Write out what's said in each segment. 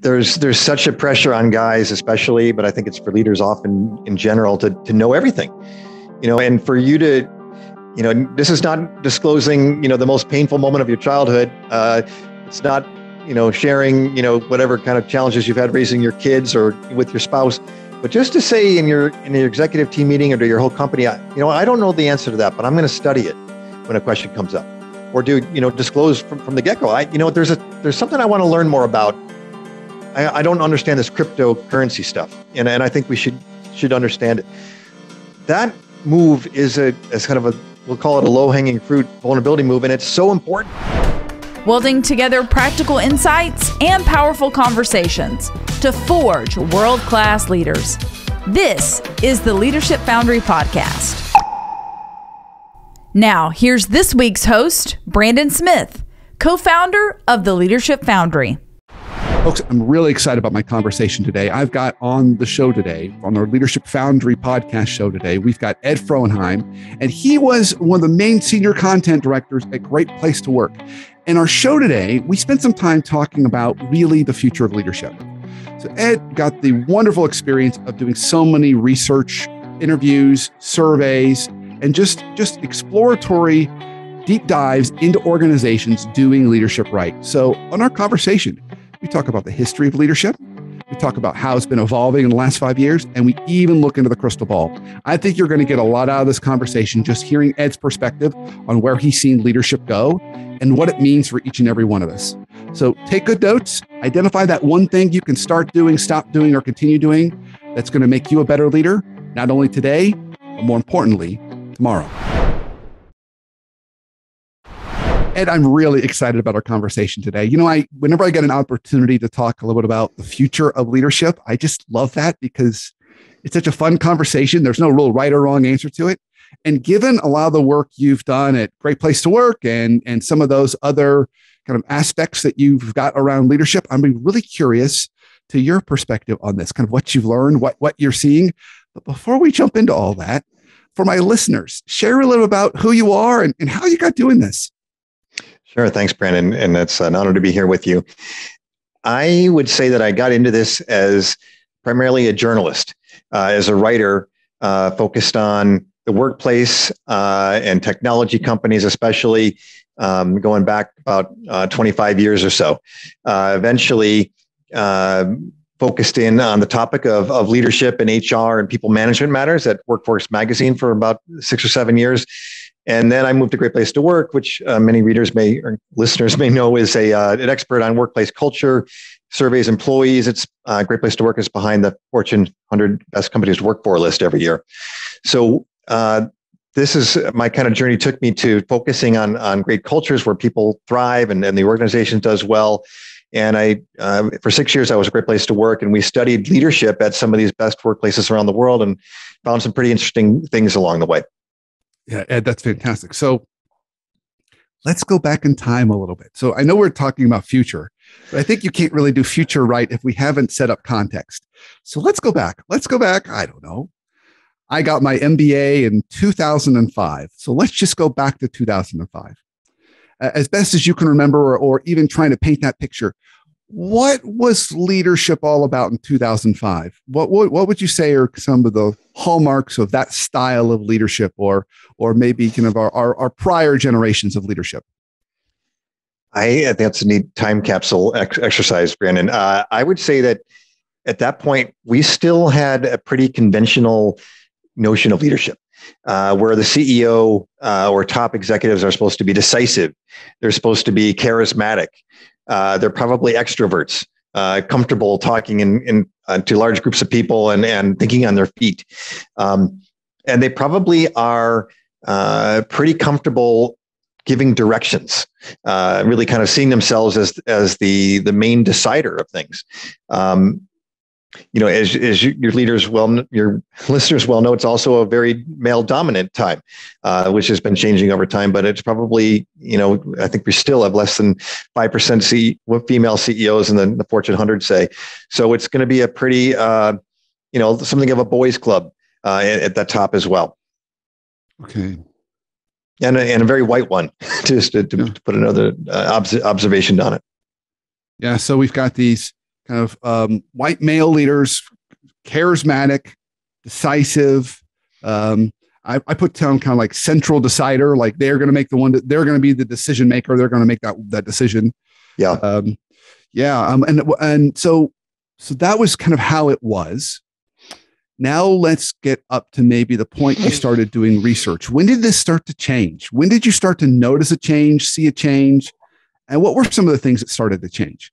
there's there's such a pressure on guys especially but i think it's for leaders often in general to, to know everything you know and for you to you know this is not disclosing you know the most painful moment of your childhood. Uh, it's not you know sharing you know whatever kind of challenges you've had raising your kids or with your spouse but just to say in your in your executive team meeting or to your whole company I, you know i don't know the answer to that but i'm going to study it when a question comes up or do you know disclose from, from the get-go. I you know there's a there's something i want to learn more about I, I don't understand this cryptocurrency stuff, and, and I think we should should understand it. That move is a is kind of a we'll call it a low hanging fruit vulnerability move, and it's so important. Welding together practical insights and powerful conversations to forge world class leaders. This is the Leadership Foundry Podcast. Now, here's this week's host, Brandon Smith, co founder of the Leadership Foundry. Folks, I'm really excited about my conversation today. I've got on the show today, on our Leadership Foundry podcast show today, we've got Ed Frauenheim, and he was one of the main senior content directors at Great Place to Work. In our show today, we spent some time talking about really the future of leadership. So, Ed got the wonderful experience of doing so many research interviews, surveys, and just, just exploratory deep dives into organizations doing leadership right. So, on our conversation, we talk about the history of leadership. We talk about how it's been evolving in the last five years, and we even look into the crystal ball. I think you're going to get a lot out of this conversation just hearing Ed's perspective on where he's seen leadership go and what it means for each and every one of us. So take good notes, identify that one thing you can start doing, stop doing, or continue doing that's going to make you a better leader, not only today, but more importantly, tomorrow. Ed, I'm really excited about our conversation today. You know, I whenever I get an opportunity to talk a little bit about the future of leadership, I just love that because it's such a fun conversation. There's no real right or wrong answer to it. And given a lot of the work you've done at Great Place to Work and and some of those other kind of aspects that you've got around leadership, I'm really curious to your perspective on this, kind of what you've learned, what what you're seeing. But before we jump into all that, for my listeners, share a little about who you are and, and how you got doing this. Sure. Thanks, Brandon. And it's an honor to be here with you. I would say that I got into this as primarily a journalist, uh, as a writer uh, focused on the workplace uh, and technology companies, especially um, going back about uh, 25 years or so. Uh, eventually, uh, focused in on the topic of, of leadership and HR and people management matters at Workforce Magazine for about six or seven years. And then I moved to Great Place to Work, which uh, many readers may or listeners may know is a uh, an expert on workplace culture, surveys employees. It's uh, Great Place to Work is behind the Fortune 100 best companies to work for list every year. So uh, this is my kind of journey took me to focusing on on great cultures where people thrive and, and the organization does well. And I, uh, for six years, I was a great place to work, and we studied leadership at some of these best workplaces around the world, and found some pretty interesting things along the way. Yeah, Ed, that's fantastic. So let's go back in time a little bit. So I know we're talking about future, but I think you can't really do future right if we haven't set up context. So let's go back. Let's go back. I don't know. I got my MBA in 2005. So let's just go back to 2005. As best as you can remember, or, or even trying to paint that picture, what was leadership all about in 2005 what, what, what would you say are some of the hallmarks of that style of leadership or or maybe kind of our, our, our prior generations of leadership? I think that's a neat time capsule ex- exercise brandon. Uh, i would say that at that point we still had a pretty conventional notion of leadership uh, where the CEO uh, or top executives are supposed to be decisive, they're supposed to be charismatic, uh, they're probably extroverts, uh, comfortable talking in, in uh, to large groups of people and and thinking on their feet, um, and they probably are uh, pretty comfortable giving directions, uh, really kind of seeing themselves as as the the main decider of things. Um, you know, as, as your leaders well, your listeners well know, it's also a very male dominant time, uh, which has been changing over time. But it's probably, you know, I think we still have less than five percent female CEOs in the, the Fortune 100, say. So it's going to be a pretty, uh, you know, something of a boys' club uh, at, at that top as well. Okay. And a, and a very white one, just to, to, yeah. to put another uh, obs- observation on it. Yeah. So we've got these kind of um, white male leaders, charismatic, decisive. Um, I, I, put down kind of like central decider, like they're going to make the one that they're going to be the decision maker. They're going to make that that decision. Yeah, um, yeah. Um, and and so so that was kind of how it was. Now let's get up to maybe the point you started doing research. When did this start to change? When did you start to notice a change, see a change? And what were some of the things that started to change?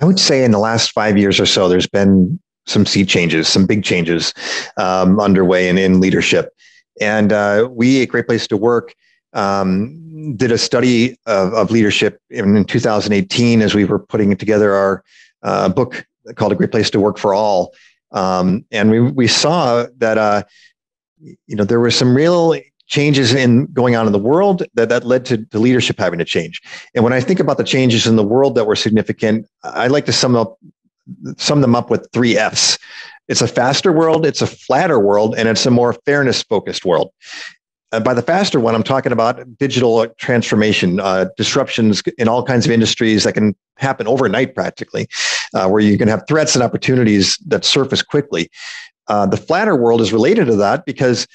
I would say in the last five years or so, there's been some sea changes, some big changes um, underway in, in leadership. And uh, we at Great Place to Work um, did a study of, of leadership in, in, 2018 as we were putting together our uh, book called A Great Place to Work for All. Um, and we, we saw that, uh, you know, there were some real changes in going on in the world that, that led to, to leadership having to change. And when I think about the changes in the world that were significant, I like to sum up sum them up with three F's. It's a faster world, it's a flatter world, and it's a more fairness focused world. Uh, by the faster one, I'm talking about digital transformation, uh, disruptions in all kinds of industries that can happen overnight practically, uh, where you can have threats and opportunities that surface quickly. Uh, the flatter world is related to that because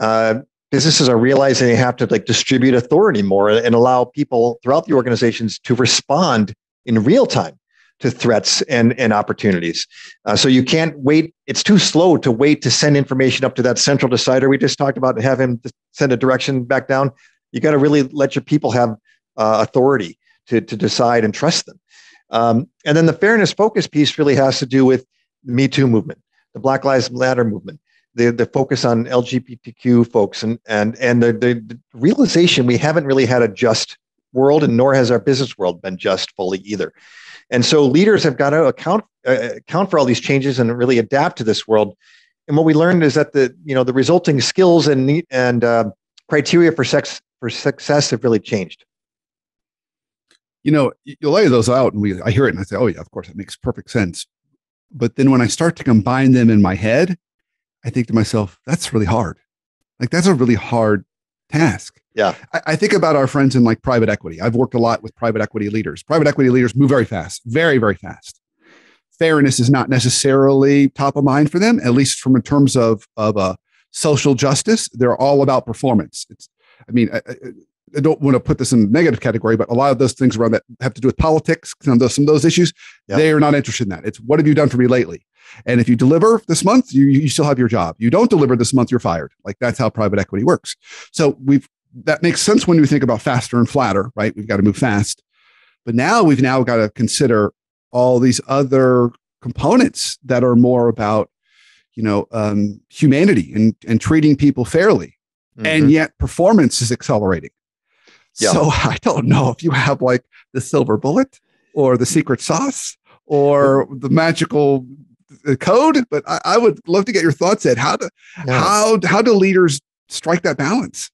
uh, businesses are realizing they have to like distribute authority more and allow people throughout the organizations to respond in real time to threats and, and opportunities. Uh, so you can't wait. It's too slow to wait to send information up to that central decider we just talked about and have him send a direction back down. You got to really let your people have uh, authority to, to decide and trust them. Um, and then the fairness focus piece really has to do with the Me Too movement, the Black Lives Matter movement, the, the focus on LGBTQ folks, and, and, and the, the realization we haven't really had a just world, and nor has our business world been just fully either. And so leaders have got to account uh, account for all these changes and really adapt to this world. And what we learned is that the you know the resulting skills and and uh, criteria for sex for success have really changed. You know, you lay those out, and we I hear it, and I say, "Oh yeah, of course, that makes perfect sense." But then when I start to combine them in my head, I think to myself, "That's really hard. Like that's a really hard task." Yeah. I, I, think about our friends in like private equity. I've worked a lot with private equity leaders. Private equity leaders move very fast, very, very fast. Fairness is not necessarily top of mind for them, at least from in terms of, of uh, social justice. They're all about performance. It's, I mean, I, I don't want to put this in the negative category, but a lot of those things around that have to do with politics, some of those, some of those issues, yeah. they are not interested in that. It's what have you done for me lately? And if you deliver this month, you, you still have your job. You don't deliver this month, you're fired. Like that's how private equity works. So we've that makes sense when we think about faster and flatter, right? We've got to move fast. But now we've now got to consider all these other components that are more about, you know, um, humanity and, and treating people fairly. Mm-hmm. And yet performance is accelerating. Yeah. So I don't know if you have like the silver bullet or the secret sauce or the magical uh, code, but I, I would love to get your thoughts at how to yeah. how how do leaders strike that balance?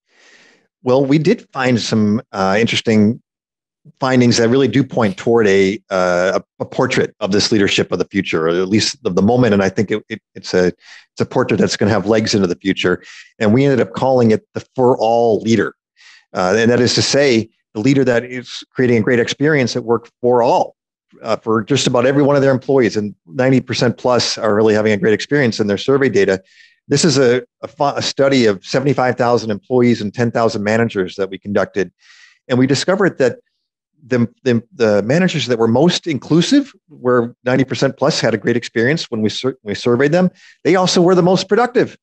Well, we did find some uh, interesting findings that really do point toward a, uh, a portrait of this leadership of the future, or at least of the moment. And I think it, it, it's a it's a portrait that's going to have legs into the future. And we ended up calling it the for all leader, uh, and that is to say, the leader that is creating a great experience at work for all. Uh, for just about every one of their employees, and 90% plus are really having a great experience in their survey data. This is a, a, a study of 75,000 employees and 10,000 managers that we conducted. And we discovered that the, the, the, managers that were most inclusive, where 90% plus had a great experience when we, sur- we surveyed them, they also were the most productive.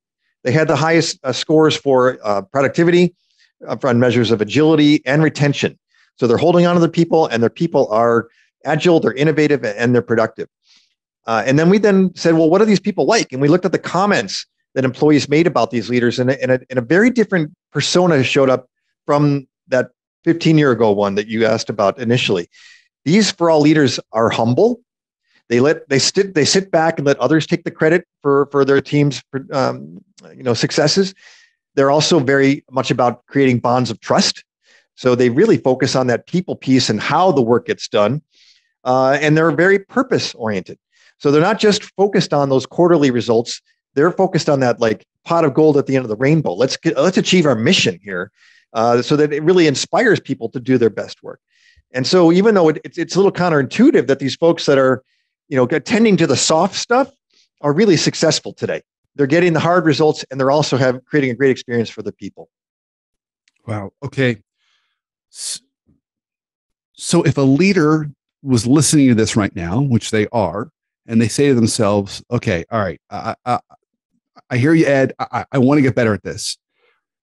They had the highest uh, scores for uh, productivity, uh, on measures of agility and retention. So they're holding on to the people, and their people are agile, they're innovative, and they're productive. Uh, and then we then said, well, what are these people like? And we looked at the comments that employees made about these leaders, and, and, a, and a very different persona showed up from that 15 year ago one that you asked about initially. These for all leaders are humble. They let they sit they sit back and let others take the credit for for their team's um, you know successes. They're also very much about creating bonds of trust. So they really focus on that people piece and how the work gets done, uh, and they're very purpose oriented. So they're not just focused on those quarterly results they're focused on that like pot of gold at the end of the rainbow. Let's let's achieve our mission here, uh, so that it really inspires people to do their best work. And so, even though it, it's it's a little counterintuitive that these folks that are you know, attending to the soft stuff are really successful today. They're getting the hard results and they're also have creating a great experience for the people. Wow. Okay. So if a leader was listening to this right now, which they are, and they say to themselves, okay, all right, I, I, I hear you, Ed. I, I want to get better at this.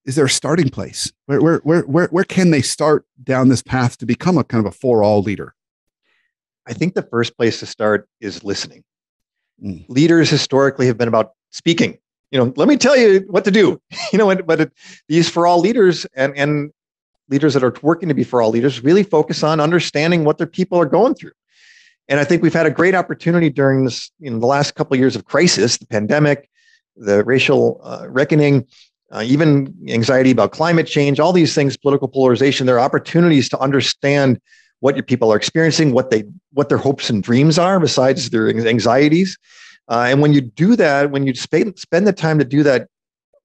Is there a starting place? Where, where, where, where, where can they start down this path to become a kind of a for all leader? I think the first place to start is listening. Mm. Leaders historically have been about speaking. You know, let me tell you what to do. You know, but it, these for all leaders and and leaders that are working to be for all leaders really focus on understanding what their people are going through. And I think we've had a great opportunity during this, you know, the last couple of years of crisis, the pandemic, the racial uh, reckoning, uh, even anxiety about climate change, all these things, political polarization. There are opportunities to understand what your people are experiencing, what they, what their hopes and dreams are, besides their anxieties. Uh, and when you do that, when you spend spend the time to do that,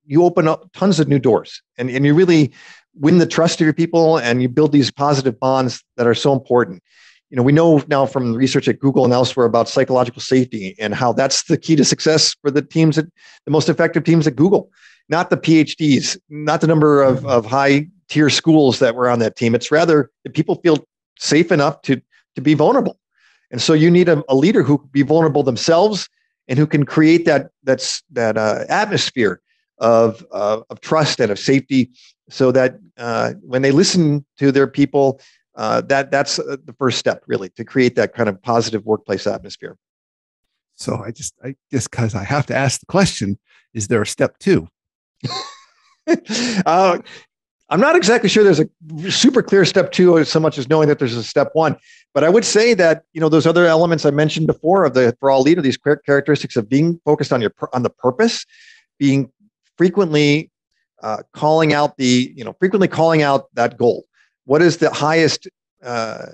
you open up tons of new doors, and and you really win the trust of your people, and you build these positive bonds that are so important you know, we know now from research at Google and elsewhere about psychological safety and how that's the key to success for the teams at the most effective teams at Google, not the PhDs, not the number of, of high tier schools that were on that team. It's rather that people feel safe enough to, to be vulnerable. And so you need a, a leader who can be vulnerable themselves and who can create that, that's, that uh, atmosphere of, uh, of trust and of safety so that uh, when they listen to their people, uh, that that's uh, the first step really to create that kind of positive workplace atmosphere. So i just i just because i have to ask the question is there a step two? Uh, i'm not exactly sure there's a super clear step two so much as knowing that there's a step one but i would say that you know those other elements i mentioned before of the for all leader these characteristics of being focused on your on the purpose being frequently uh, calling out the you know frequently calling out that goal. What is the highest uh,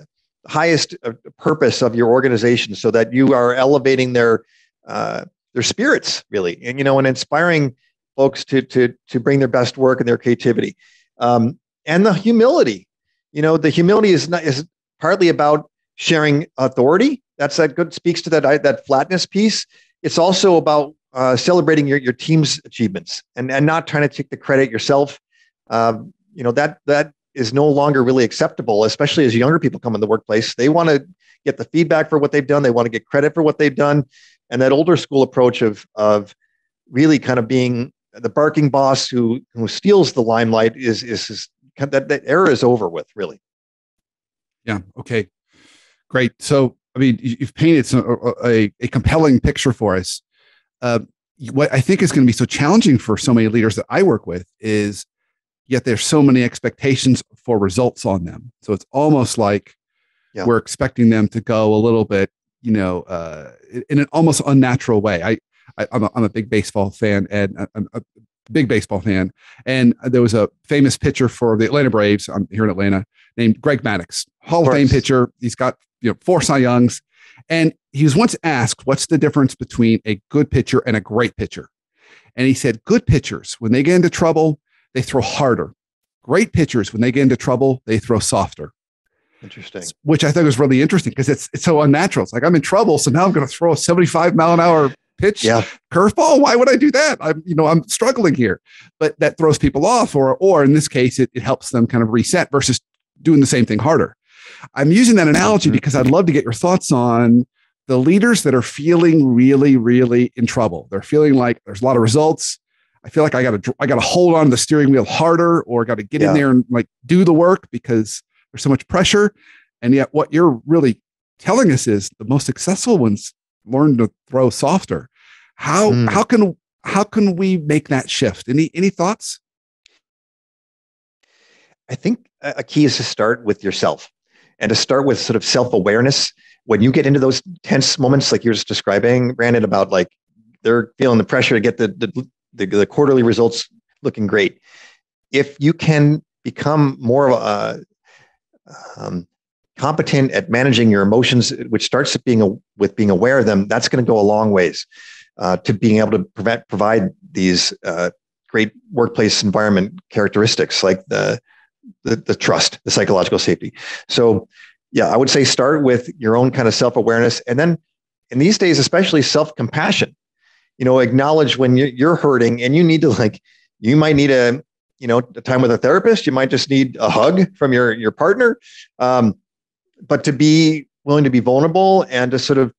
highest uh, purpose of your organization so that you are elevating their uh, their spirits really and you know and inspiring folks to to to bring their best work and their creativity? Um, and the humility. You know the humility is not is partly about sharing authority. That's that good speaks to that that flatness piece. It's also about uh, celebrating your, your team's achievements and, and not trying to take the credit yourself um, you know that that is no longer really acceptable, especially as younger people come in the workplace. They want to get the feedback for what they've done. They want to get credit for what they've done. And that older school approach of, of really kind of being the barking boss who, who steals the limelight is, is, is that, that era is over with, really. Yeah. Okay. Great. So, I mean, you've painted some, a, a compelling picture for us. Uh, what I think is going to be so challenging for so many leaders that I work with is yet there's so many expectations for results on them. So it's almost like yeah. we're expecting them to go a little bit, you know, uh, in an almost unnatural way. I, I am a, I'm a big baseball fan, and I'm a big baseball fan. And there was a famous pitcher for the Atlanta Braves. I'm here in Atlanta, named Greg Maddux, Hall of, of Fame pitcher. He's got you know four Cy Youngs, and he was once asked, "What's the difference between a good pitcher and a great pitcher?" And he said, "Good pitchers, when they get into trouble, they throw harder. Great pitchers, when they get into trouble, they throw softer. Interesting. Which I thought was really interesting because it's it's so unnatural. It's like I'm in trouble, so now I'm going to throw a 75 mile an hour pitch yeah. curveball. Why would I do that? I'm you know I'm struggling here, but that throws people off, or or in this case, it, it helps them kind of reset versus doing the same thing harder. I'm using that analogy mm-hmm. because I'd love to get your thoughts on the leaders that are feeling really, really in trouble. They're feeling like there's a lot of results. I feel like I got to I got to hold on to the steering wheel harder, or got to get yeah. in there and like do the work because there's so much pressure. And yet, what you're really telling us is the most successful ones learn to throw softer. How mm. how can how can we make that shift? Any any thoughts? I think a key is to start with yourself and to start with sort of self awareness. When you get into those tense moments, like you're just describing, Brandon, about like they're feeling the pressure to get the, the the, the quarterly results looking great. If you can become more of a um, competent at managing your emotions, which starts with being a, with being aware of them, that's going to go a long ways uh, to being able to prevent, provide these uh, great workplace environment characteristics like the, the the trust, the psychological safety. So, yeah, I would say start with your own kind of self awareness, and then in these days, especially self compassion. You know, acknowledge when you're hurting and you need to like, you might need a, you know, a time with a therapist. You might just need a hug from your your partner. Um, but to be willing to be vulnerable and to sort of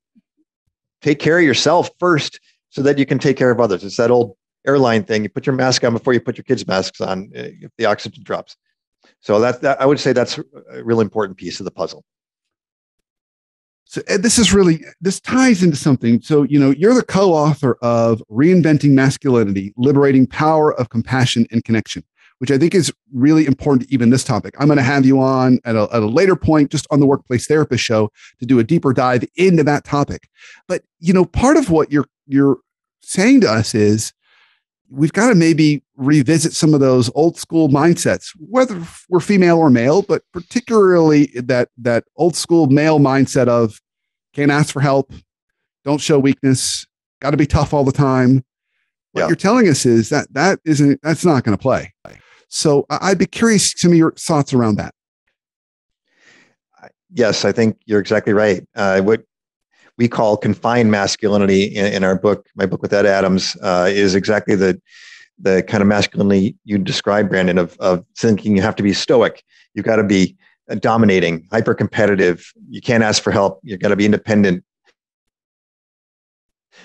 take care of yourself first so that you can take care of others. It's that old airline thing. You put your mask on before you put your kids' masks on eh, if the oxygen drops. So that, that I would say that's a really important piece of the puzzle. So this is really this ties into something. So you know you're the co-author of Reinventing Masculinity: Liberating Power of Compassion and Connection, which I think is really important even this topic. I'm going to have you on at a, at a later point, just on the Workplace Therapist Show, to do a deeper dive into that topic. But you know, part of what you're you're saying to us is we've got to maybe revisit some of those old school mindsets, whether we're female or male, but particularly that that old school male mindset of can't ask for help, don't show weakness, got to be tough all the time. What yeah. you're telling us is that that isn't that's not going to play. So I'd be curious some of your thoughts around that. Yes, I think you're exactly right. Uh, what we call confined masculinity in, in our book, my book with Ed Adams, uh, is exactly the the kind of masculinity you describe, Brandon, of, of thinking you have to be stoic, you've got to be dominating, hyper competitive, you can't ask for help, you've got to be independent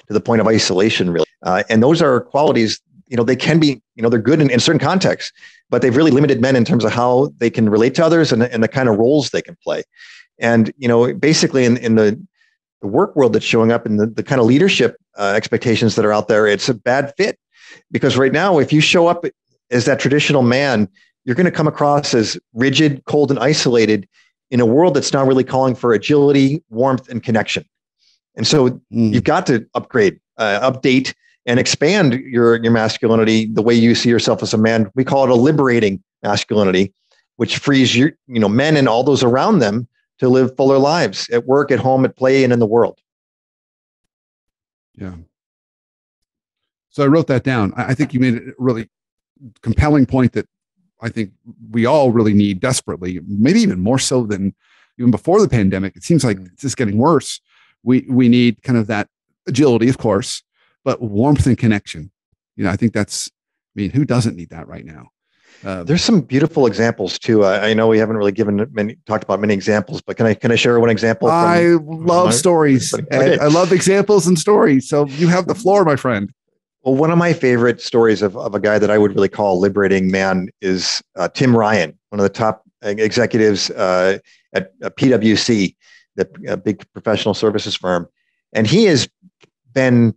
to the point of isolation, really. Uh, and those are qualities, you know, they can be, you know, they're good in, in certain contexts, but they've really limited men in terms of how they can relate to others and, and the kind of roles they can play. And, you know, basically in, in the the work world that's showing up and the, the kind of leadership uh, expectations that are out there, it's a bad fit. Because right now, if you show up as that traditional man, you're going to come across as rigid, cold, and isolated in a world that's now really calling for agility, warmth, and connection. And so mm. you've got to upgrade, uh, update, and expand your, your masculinity the way you see yourself as a man. We call it a liberating masculinity, which frees you, you know, men and all those around them to live fuller lives at work, at home, at play, and in the world. Yeah. So I wrote that down. I think you made a really compelling point that I think we all really need desperately, maybe even more so than even before the pandemic. It seems like mm. it's just getting worse. We we need kind of that agility, of course, but warmth and connection. You know, I think that's. I mean, who doesn't need that right now? Uh, There's some beautiful examples too. I, I, know we haven't really given many talked about many examples, but can I can I share one example? From, I love my, stories. Okay. I, I love examples and stories. So you have the floor, my friend. Well, one of my favorite stories of, of a guy that I would really call a liberating man is uh, Tim Ryan, one of the top executives uh, at, at PwC, the big professional services firm, and he has been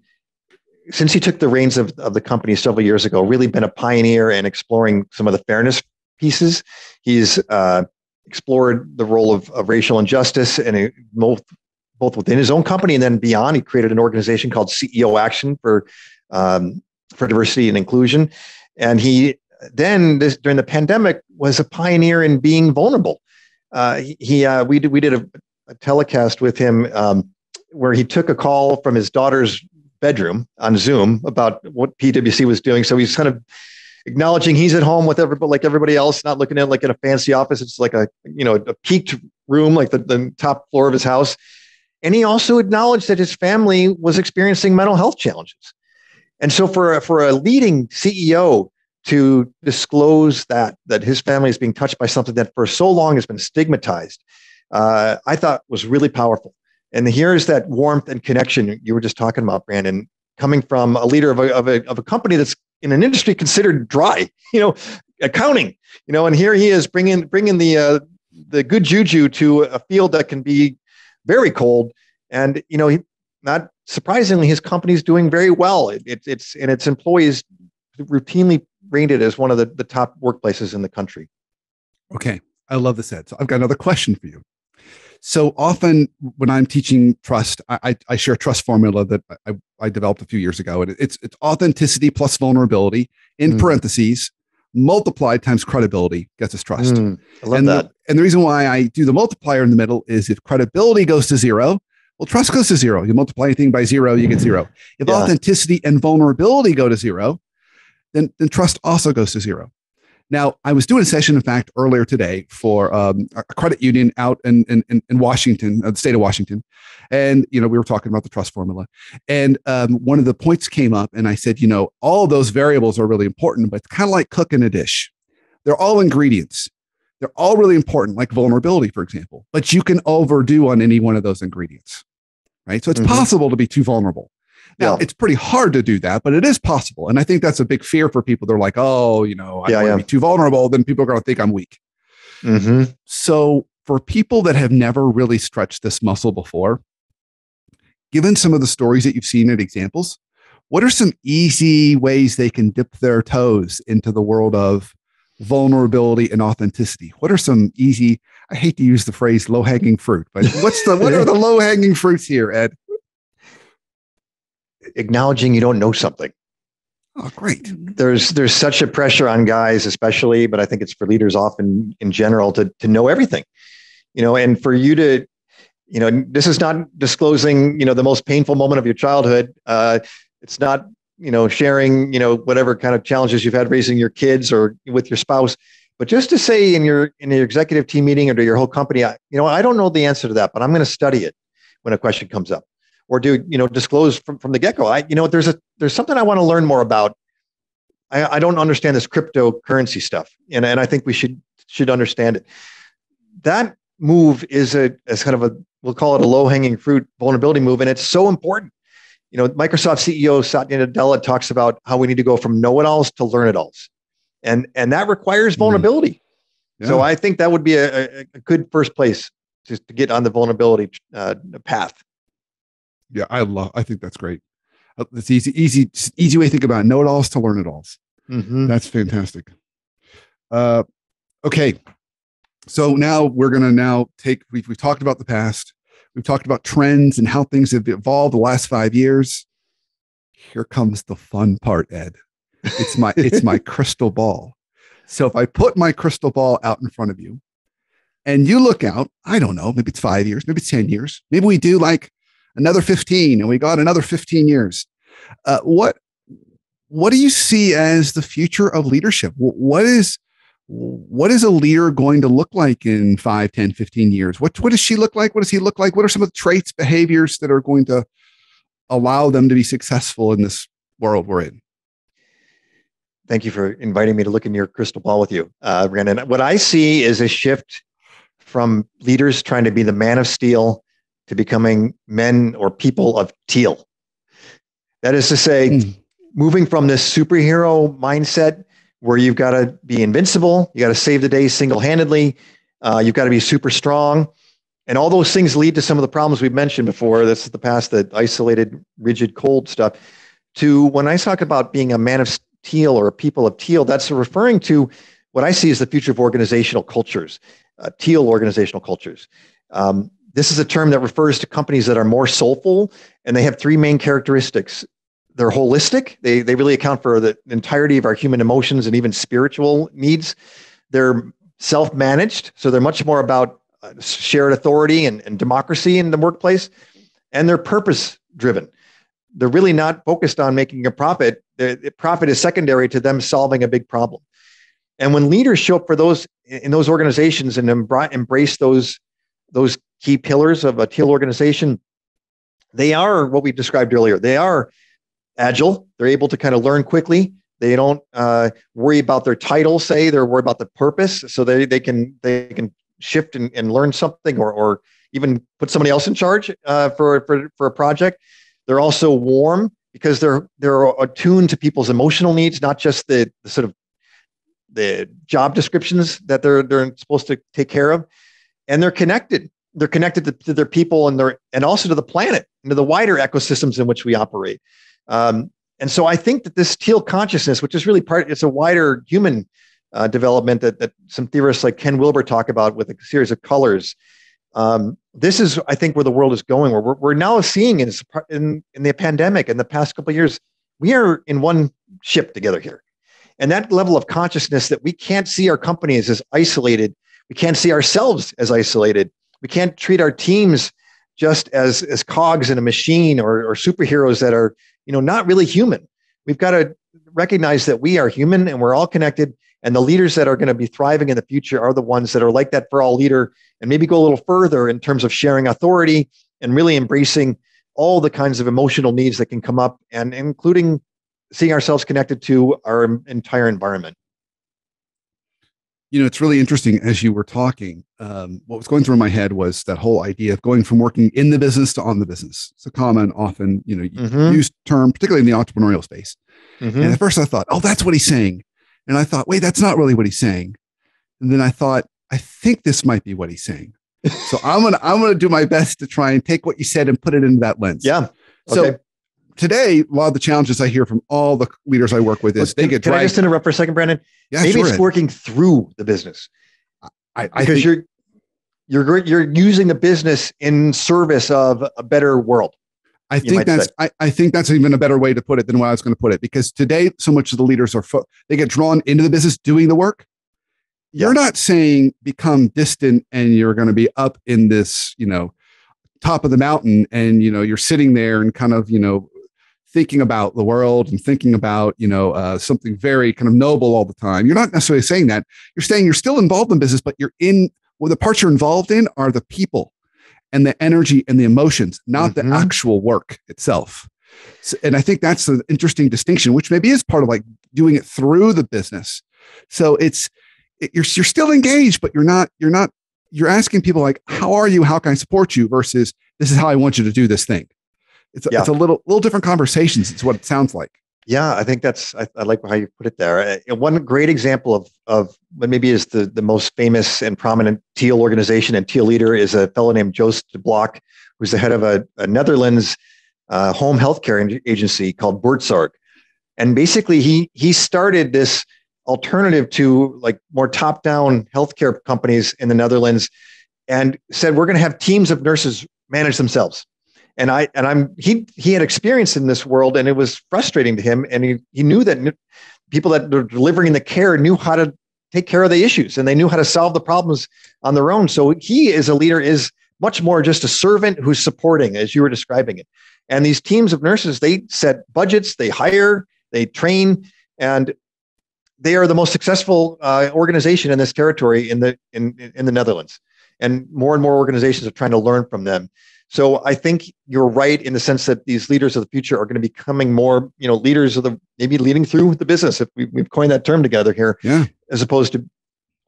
since he took the reins of, of the company several years ago, really been a pioneer in exploring some of the fairness pieces. He's uh, explored the role of, of racial injustice and both both within his own company and then beyond. He created an organization called CEO Action for um, for diversity and inclusion, and he then this, during the pandemic was a pioneer in being vulnerable. Uh, he uh, we did we did a, a telecast with him um, where he took a call from his daughter's bedroom on Zoom about what PwC was doing. So he's kind of acknowledging he's at home with everybody, like everybody else, not looking at like in a fancy office. It's like a you know a peaked room, like the, the top floor of his house. And he also acknowledged that his family was experiencing mental health challenges. And so for a, for a leading CEO to disclose that that his family is being touched by something that for so long has been stigmatized, uh, I thought was really powerful. And here's that warmth and connection you were just talking about, Brandon, coming from a leader of a, of a, of a company that's in an industry considered dry, you know, accounting, you know, and here he is bringing, bringing the, uh, the good juju to a field that can be very cold. And, you know, he, not surprisingly, his company's doing very well. It, it, it's, and its employees routinely rated as one of the, the top workplaces in the country. Okay. I love this, Ed. So I've got another question for you. So often when I'm teaching trust, I, I share a trust formula that I, I, developed a few years ago. And it's, it's authenticity plus vulnerability in mm. parentheses, multiplied times credibility gets us trust. Mm, I love and that. The, and the reason why I do the multiplier in the middle is if credibility goes to zero, well, trust goes to zero. You multiply anything by zero, you get zero. If yeah. authenticity and vulnerability go to zero, then, then trust also goes to zero. Now, I was doing a session, in fact, earlier today for um, a credit union out in, in, in Washington, uh, the state of Washington. And, you know, we were talking about the trust formula. And um, one of the points came up, and I said, you know, all those variables are really important, but it's kind of like cooking a dish. They're all ingredients. They're all really important, like vulnerability, for example, but you can overdo on any one of those ingredients, right? So it's mm-hmm. possible to be too vulnerable. Now, yeah. it's pretty hard to do that, but it is possible. And I think that's a big fear for people. They're like, oh, you know, I yeah, want to be too vulnerable. Then people are going to think I'm weak. Mm-hmm. So, for people that have never really stretched this muscle before, given some of the stories that you've seen and examples, what are some easy ways they can dip their toes into the world of vulnerability and authenticity? What are some easy, I hate to use the phrase low hanging fruit, but what's the, what are the low hanging fruits here, Ed? Acknowledging you don't know something. Oh, great. There's there's such a pressure on guys, especially, but I think it's for leaders often in general to to know everything. You know, and for you to, you know, this is not disclosing, you know, the most painful moment of your childhood. Uh, it's not, you know, sharing, you know, whatever kind of challenges you've had raising your kids or with your spouse. But just to say in your in your executive team meeting or to your whole company, I, you know, I don't know the answer to that, but I'm going to study it when a question comes up or do you know disclose from, from the get-go i you know there's a there's something i want to learn more about I, I don't understand this cryptocurrency stuff and, and i think we should should understand it that move is a as kind of a we'll call it a low-hanging fruit vulnerability move and it's so important you know microsoft ceo satya nadella talks about how we need to go from know-it-alls to learn-it-alls and and that requires mm-hmm. vulnerability mm. yeah. so i think that would be a, a good first place to, to get on the vulnerability uh, path yeah, I love. I think that's great. Uh, it's easy, easy, easy way to think about know it alls to learn it alls. Mm-hmm. That's fantastic. Uh, okay, so now we're gonna now take. We've, we've talked about the past. We've talked about trends and how things have evolved the last five years. Here comes the fun part, Ed. It's my it's my crystal ball. So if I put my crystal ball out in front of you, and you look out, I don't know, maybe it's five years, maybe it's ten years, maybe we do like another 15 and we got another 15 years. Uh, what what do you see as the future of leadership? What is what is a leader going to look like in 5 10 15 years? What, what does she look like? What does he look like? What are some of the traits behaviors that are going to allow them to be successful in this world we're in? Thank you for inviting me to look in your crystal ball with you uh, brandon. What i see is a shift from leaders trying to be the man of steel to becoming men or people of teal. That is to say, mm. moving from this superhero mindset where you've got to be invincible, you got to save the day single handedly, uh, you've got to be super strong. And all those things lead to some of the problems we've mentioned before. This is the past, the isolated, rigid, cold stuff. To when I talk about being a man of teal or a people of teal, that's referring to what I see as the future of organizational cultures, uh, teal organizational cultures. Um, this is a term that refers to companies that are more soulful, and they have three main characteristics. They're holistic. They, they really account for the entirety of our human emotions and even spiritual needs. They're self managed, so they're much more about uh, shared authority and, and democracy in the workplace. And they're purpose driven. They're really not focused on making a profit. The profit is secondary to them solving a big problem. And when leaders show up for those in those organizations and embrace those those key pillars of a teal organization, they are what we described earlier. They are agile. They're able to kind of learn quickly. They don't uh, worry about their title. Say they're worried about the purpose, so they they can they can shift and, and learn something, or or even put somebody else in charge uh, for for for a project. They're also warm because they're they're attuned to people's emotional needs, not just the, the sort of the job descriptions that they're they're supposed to take care of, and they're connected they're connected to, to, their people and their and also to the planet and to the wider ecosystems in which we operate. Um, and so I think that this teal consciousness, which is really part, it's a wider human uh, development that, that some theorists like Ken Wilber talk about with a series of colors. Um, this is, I think, where the world is going. Where we're, we're now seeing in, in, in the pandemic in the past couple of years, we are in one ship together here. And that level of consciousness that we can't see our companies as isolated, we can't see ourselves as isolated we can't treat our teams just as as cogs in a machine or, or superheroes that are you know not really human. We've got to recognize that we are human and we're all connected And the leaders that are going to be thriving in the future are the ones that are like that for all leader and maybe go a little further in terms of sharing authority and really embracing all the kinds of emotional needs that can come up and including seeing ourselves connected to our entire environment you know it's really interesting as you were talking um, what was going through my head was that whole idea of going from working in the business to on the business. It's a common often you know mm-hmm. used term particularly in the entrepreneurial space. Mm-hmm. and at first i thought oh that's what he's saying. And i thought wait that's not really what he's saying. And then i thought i think this might be what he's saying. So i'm gonna i'm gonna do my best to try and take what you said and put it into that lens. Yeah. Okay. so today, a lot of the challenges I hear from all the leaders I work with is they get. Can I just interrupt for a second, Brandon? Yeah, Maybe sure it's working through the business. I, I because think, you're you're you're using the business in service of a better world. I think that's I, I, think that's even a better way to put it than what I was going to put it because today so much of the leaders are fo- they get drawn into the business doing the work. You're not saying become distant and you're going to be up in this, you know, top of the mountain and you know you're sitting there and kind of you know thinking about the world and thinking about you know uh, something very kind of noble all the time. You're not necessarily saying that. You're saying you're still involved in business but you're in well the parts you're involved in are the people and the energy and the emotions not mm-hmm. the actual work itself. So, and i think that's an interesting distinction which maybe is part of like doing it through the business. So it's it, you're, you're still engaged but you're not you're not you're asking people like how are you? How can i support you? versus this is how i want you to do this thing it's, yeah. it's a little little different conversations. It's what it sounds like. Yeah, I think that's I, I like how you put it there. Uh, one great example of of what maybe is the the most famous and prominent teal organization and teal leader is a fellow named Joost de Blok, who's the head of a, a Netherlands uh, home healthcare agency called Buurtzorg, and basically he he started this alternative to like more top down healthcare companies in the Netherlands, and said we're going to have teams of nurses manage themselves and I and I'm he he had experience in this world, and it was frustrating to him. And he he knew that people that were delivering the care knew how to take care of the issues, and they knew how to solve the problems on their own. So he, as a leader, is much more just a servant who's supporting, as you were describing it. And these teams of nurses, they set budgets, they hire, they train, and they are the most successful uh, organization in this territory in the in in the Netherlands. And more and more organizations are trying to learn from them. So I think you're right in the sense that these leaders of the future are going to be becoming more, you know, leaders of the maybe leading through the business. If we, have coined that term together here, yeah. as opposed to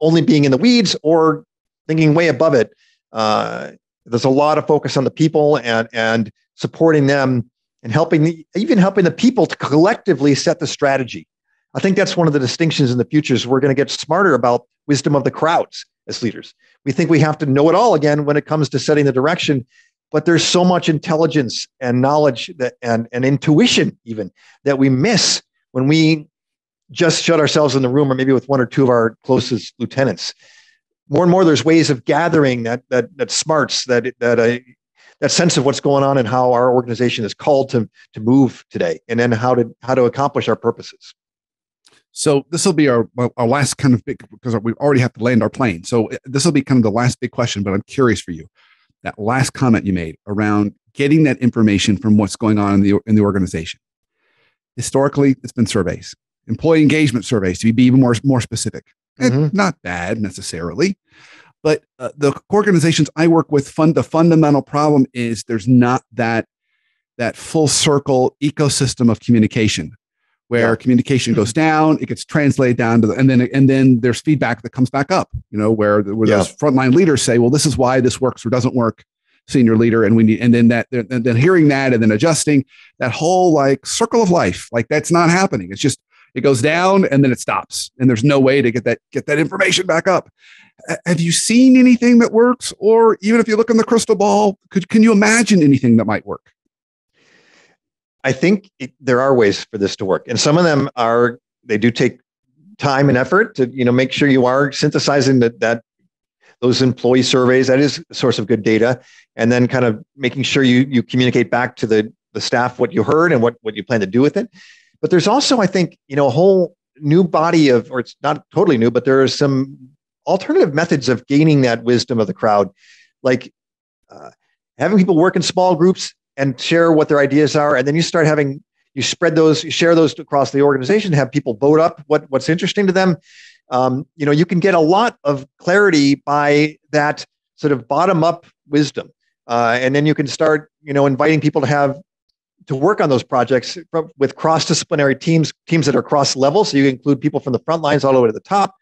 only being in the weeds or thinking way above it. Uh, there's a lot of focus on the people and and supporting them and helping the, even helping the people to collectively set the strategy. I think that's one of the distinctions in the future is we're going to get smarter about wisdom of the crowds as leaders. We think we have to know it all again when it comes to setting the direction but there's so much intelligence and knowledge that and, and intuition even that we miss when we just shut ourselves in the room or maybe with one or two of our closest lieutenants. More and more there's ways of gathering that that that smarts that that uh, that sense of what's going on and how our organization is called to to move today and then how to how to accomplish our purposes. So this will be our our last kind of big because we already have to land our plane. So uh, this will be kind of the last big question but i'm curious for you that last comment you made around getting that information from what's going on in the in the organization. Historically, it's been surveys, employee engagement surveys to be even more more specific. Mm-hmm. Not bad necessarily, but uh, the organizations I work with, fund the fundamental problem is there's not that that full circle ecosystem of communication where yeah. communication goes down, it gets translated down to the, and then and then there's feedback that comes back up. You know, where where yeah. those frontline leaders say, "Well, this is why this works or doesn't work." Senior leader, and we need, and then that, and then hearing that, and then adjusting that whole like circle of life, like that's not happening. It's just it goes down and then it stops, and there's no way to get that get that information back up. Have you seen anything that works, or even if you look in the crystal ball, could can you imagine anything that might work? I think it, there are ways for this to work, and some of them are they do take time and effort to you know make sure you are synthesizing that that those employee surveys that is a source of good data, and then kind of making sure you you communicate back to the the staff what you heard and what what you plan to do with it. But there's also I think you know a whole new body of or it's not totally new, but there are some alternative methods of gaining that wisdom of the crowd, like uh, having people work in small groups and share what their ideas are. And then you start having, you spread those, you share those across the organization, have people vote up what, what's interesting to them. um, you know, you can get a lot of clarity by that sort of bottom up wisdom. Uh, and then you can start, you know, inviting people to have to work on those projects with cross-disciplinary teams, teams that are cross-level. So you include people from the front lines all the way to the top.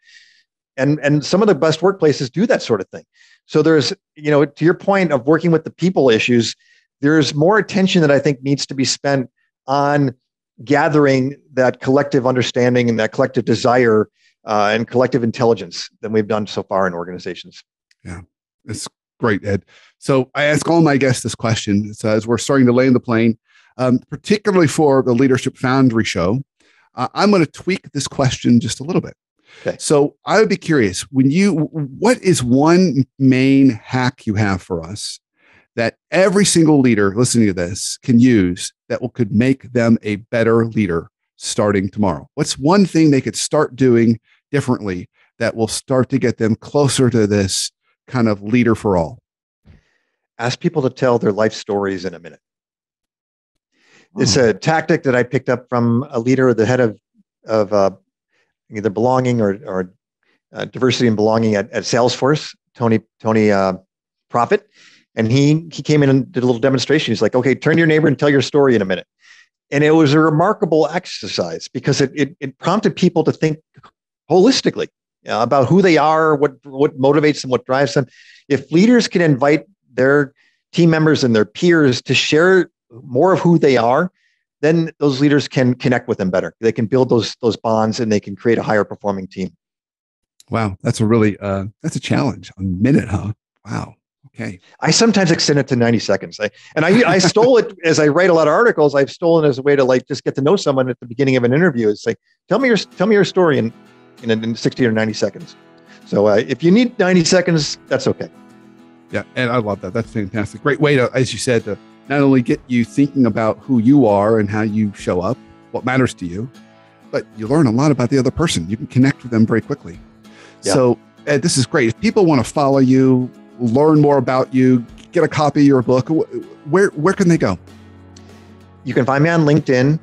And, and some of the best workplaces do that sort of thing. So there's, you know, to your point of working with the people issues, there's more attention that I think needs to be spent on gathering that collective understanding and that collective desire uh, and collective intelligence than we've done so far in organizations. Yeah, it's great, Ed. So I ask all my guests this question so as we're starting to land the plane, um, particularly for the Leadership Foundry show. Uh, I'm going to tweak this question just a little bit. Okay. So I would be curious when you, what is one main hack you have for us that every single leader listening to this can use that will, could make them a better leader starting tomorrow? What's one thing they could start doing differently that will start to get them closer to this kind of leader for all? Ask people to tell their life stories in a minute. It's hmm. a tactic that I picked up from a leader, the head of of uh, either belonging or, or uh, diversity and belonging at, at Salesforce, Tony Tony uh, Prophet, and he he came in and did a little demonstration. He's like, "Okay, turn to your neighbor and tell your story in a minute." And it was a remarkable exercise because it it, it prompted people to think holistically uh, about who they are, what what motivates them, what drives them. If leaders can invite their team members and their peers to share more of who they are, then those leaders can connect with them better. They can build those those bonds and they can create a higher performing team. Wow, that's a really uh, that's a challenge. A minute, huh? Wow. Okay. I sometimes extend it to 90 seconds. I, and I, I stole it as I write a lot of articles. I've stolen as a way to like just get to know someone at the beginning of an interview. It's like, tell me your tell me your story in in, in 60 or 90 seconds. So uh, if you need 90 seconds, that's okay. Yeah, and I love that. That's fantastic. Great way to, as you said, to not only get you thinking about who you are and how you show up, what matters to you, but you learn a lot about the other person. You can connect with them very quickly. Yeah. So, Ed, this is great. If people want to follow you, learn more about you, get a copy of your book, where where can they go? You can find me on LinkedIn.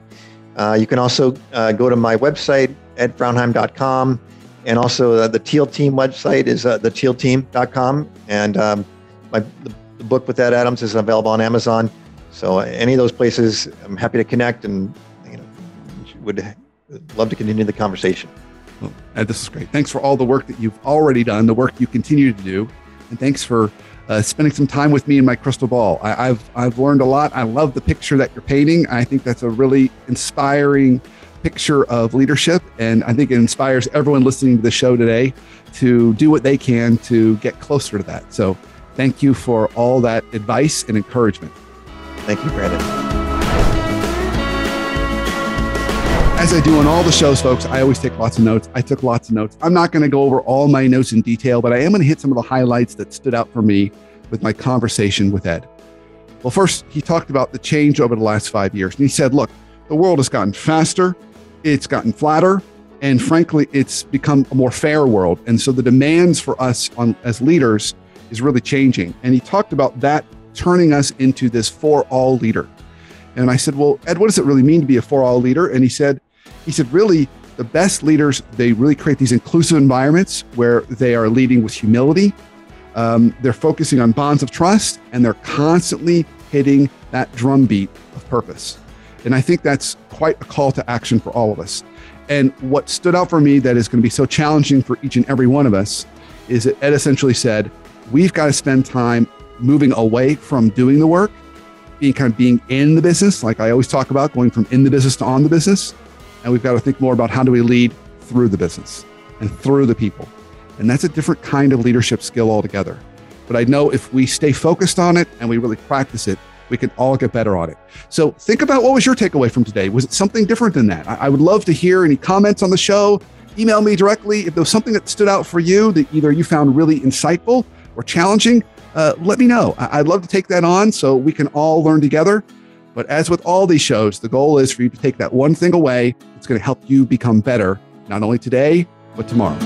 Uh, you can also uh, go to my website, at edfrauenheim.com, and also uh, the Teal Team website is uh, thetealteam.com. And um, my, the the book with Ed Adams is available on Amazon. So uh, any of those places, I'm happy to connect and you know, would love to continue the conversation. Well, Ed, this is great. Thanks for all the work that you've already done, the work you continue to do, and thanks for uh, spending some time with me in my crystal ball. I, have I've learned a lot. I love the picture that you're painting. I think that's a really inspiring picture of leadership, and I think it inspires everyone listening to the show today to do what they can to get closer to that. So Thank you for all that advice and encouragement. Thank you, Brandon. As I do on all the shows, folks, I always take lots of notes. I took lots of notes. I'm not going to go over all my notes in detail, but I am going to hit some of the highlights that stood out for me with my conversation with Ed. Well, first, he talked about the change over the last five years. And he said, look, the world has gotten faster, it's gotten flatter, and frankly, it's become a more fair world. And so the demands for us on, as leaders is really changing. And he talked about that turning us into this for all leader. And I said, Well, Ed, what does it really mean to be a for all leader? And he said, he said, really, the best leaders, they really create these inclusive environments where they are leading with humility. Um, they're focusing on bonds of trust and they're constantly hitting that drumbeat of purpose. And I think that's quite a call to action for all of us. And what stood out for me that is going to be so challenging for each and every one of us is that Ed essentially said, we've got to spend time moving away from doing the work, being kind of being in the business, like I always talk about, going from in the business to on the business. And we've got to think more about how do we lead through the business and through the people. And that's a different kind of leadership skill altogether. But I know if we stay focused on it and we really practice it, we can all get better on it. So think about what was your takeaway from today? Was it something different than that? I would love to hear any comments on the show. Email me directly if there was something that stood out for you that either you found really insightful or challenging, uh, let me know. I'd love to take that on so we can all learn together. But as with all these shows, the goal is for you to take that one thing away It's going to help you become better, not only today, but tomorrow.